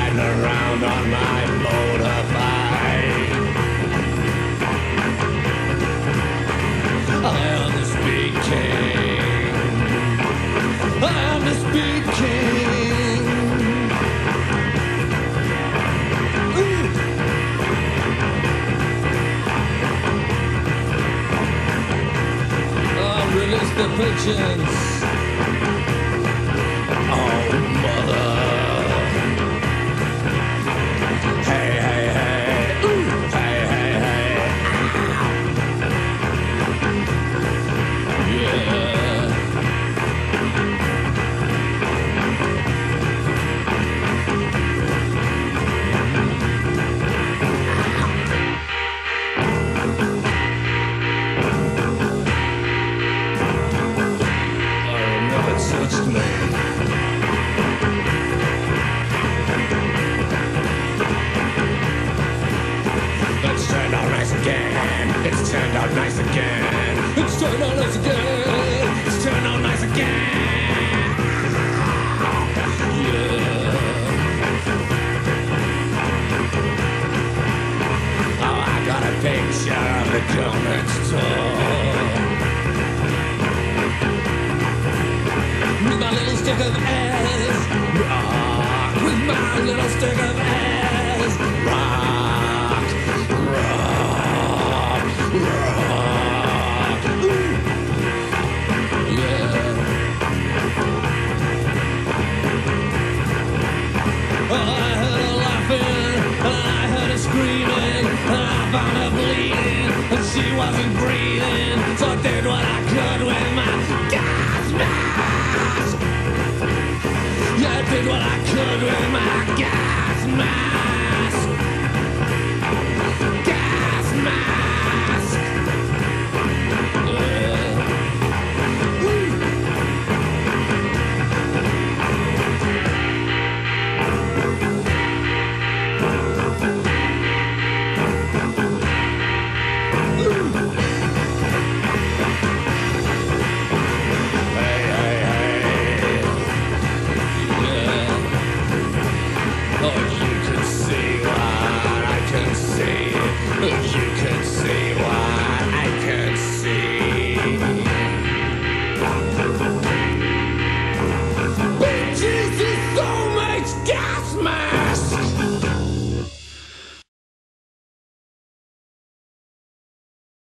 ride around on my motorbike. I am the speed king. I am the speed king. Ooh. I release the pigeons. Out nice again. It's turn on nice again. It's turn on nice again. Yeah. Oh, I got a picture of the girl next. With my little stick of ass. Rock. Oh, with my little stick of ass. Found her bleeding, and she wasn't breathing. So I did what I could with my gas mask. Yeah, I did what I could with my gas mask.